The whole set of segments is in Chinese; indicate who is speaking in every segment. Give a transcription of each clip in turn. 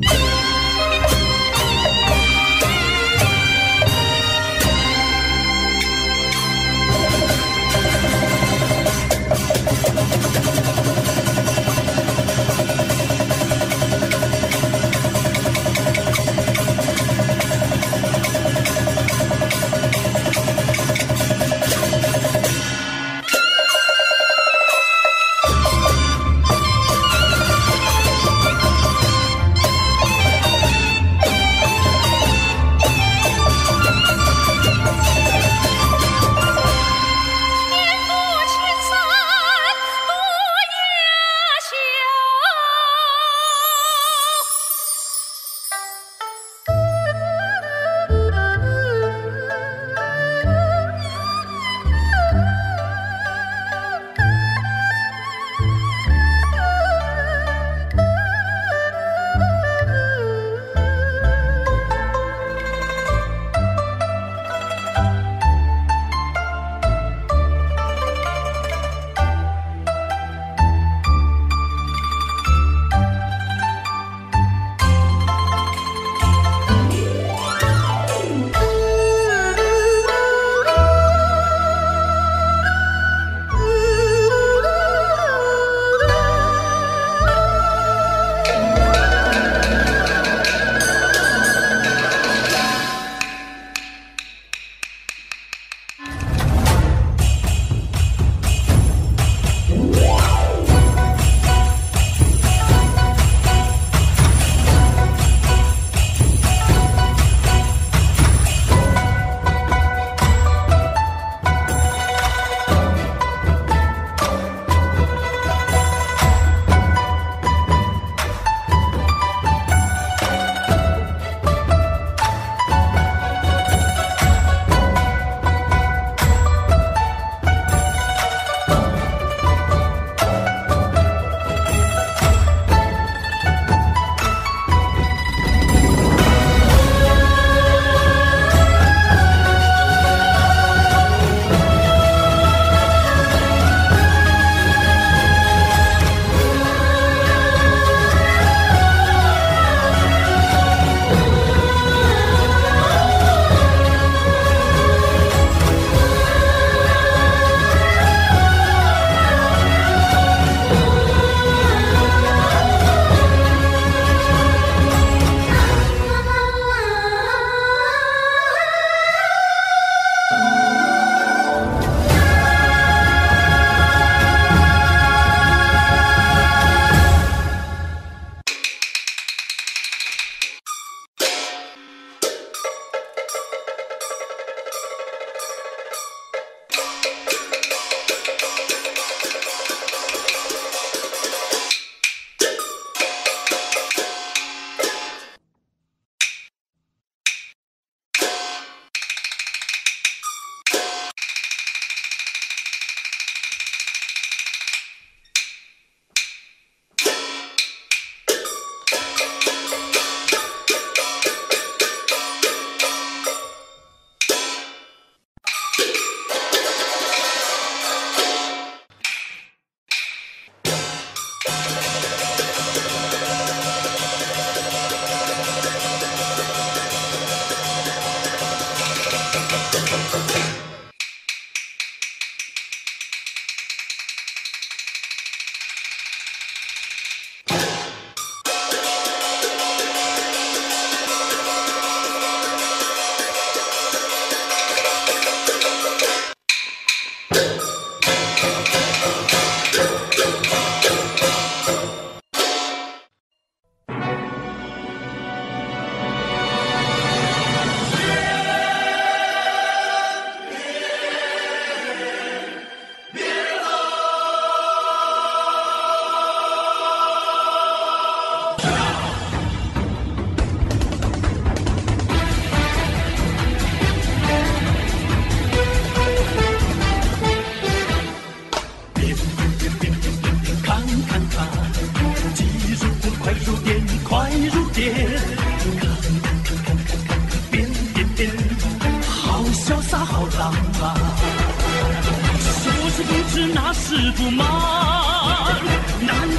Speaker 1: you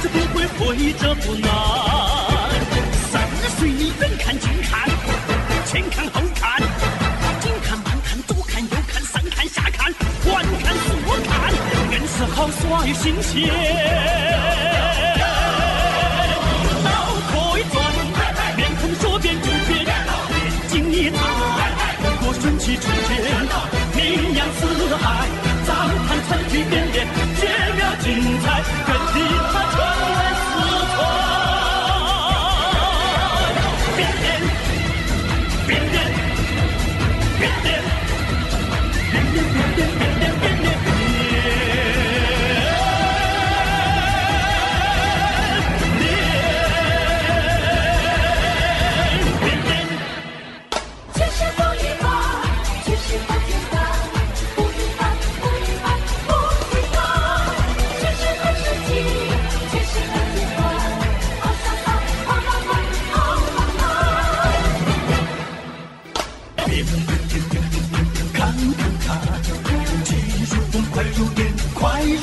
Speaker 1: 怎不悔悔？这不难。三岁远看近看，前看后看，近看慢看，左看右看，上看下看，晚看竖看，更是好耍又新鲜。脑壳一转，面孔说变就变，
Speaker 2: 大眼睛一眨，不顺其自然，名扬四海。早
Speaker 1: 看三体变脸，绝妙精彩。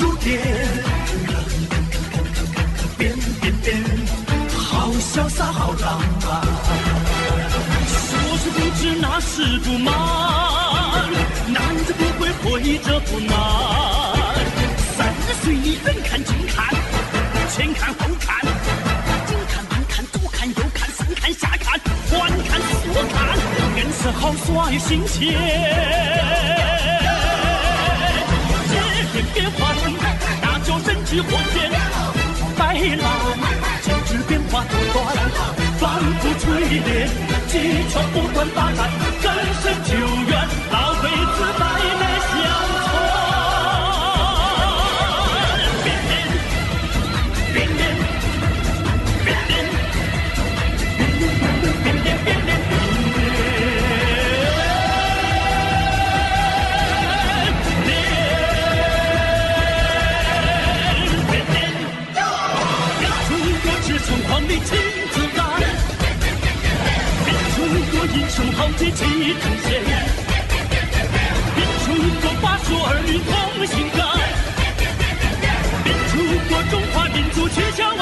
Speaker 1: 快如电。变变变，好潇洒，好浪漫。说是不知，那是不瞒，男子不会，会者不难。三十岁你远看近看，前看后看，紧看慢看左看右看上看下看，环看左看，硬是好耍又新鲜。火箭。白兰简直变化多端，反复锤炼，技巧不断发展，根深久雄豪杰气腾现，变出个八叔儿女同心肝，变出个中华民族气象。